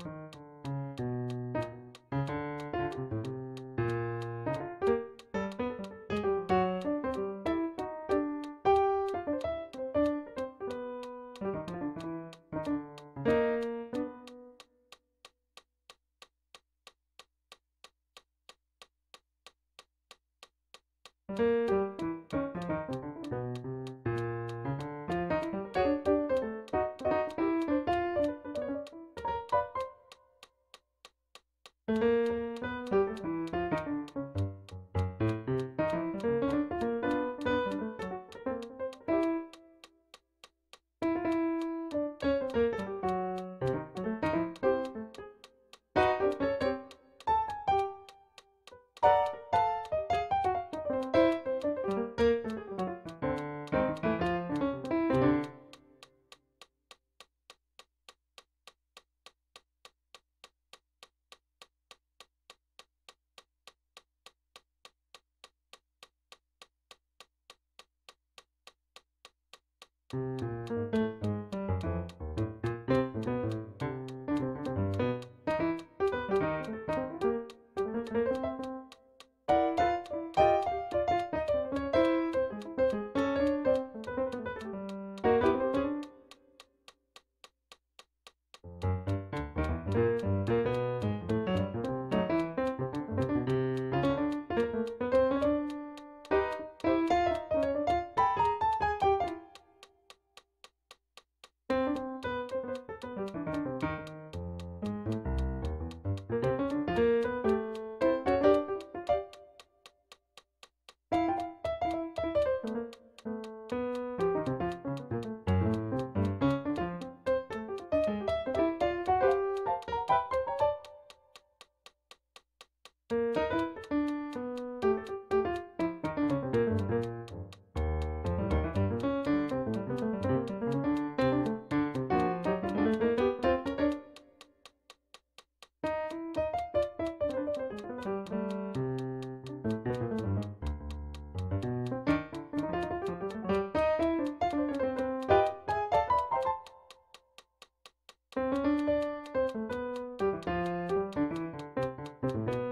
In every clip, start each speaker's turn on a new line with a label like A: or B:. A: Thank you. thank you Thank you. thank you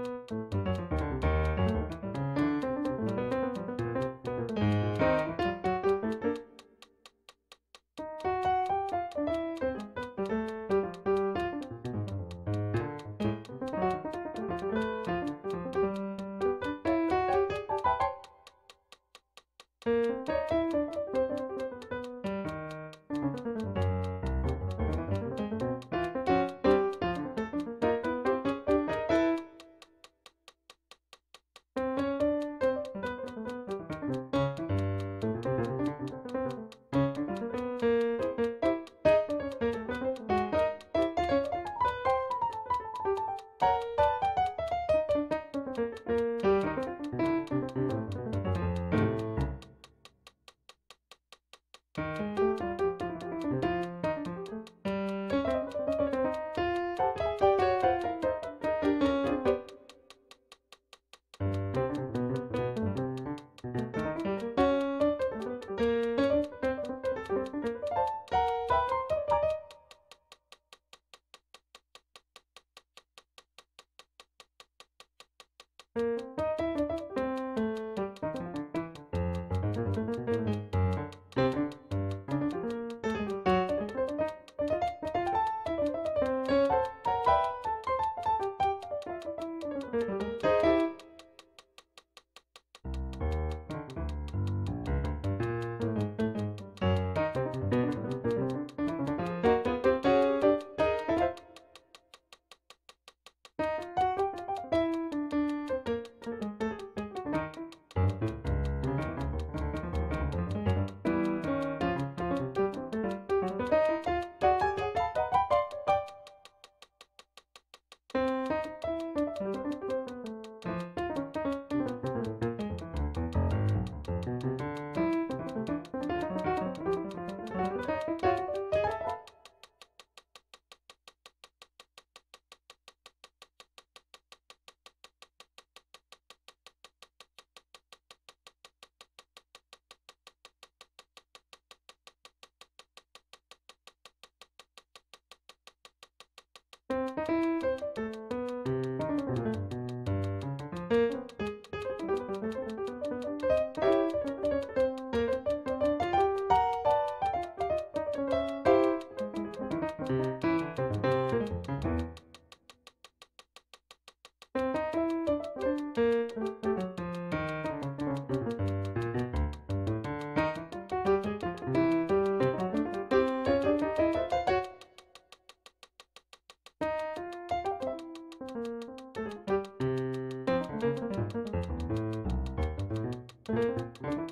A: Música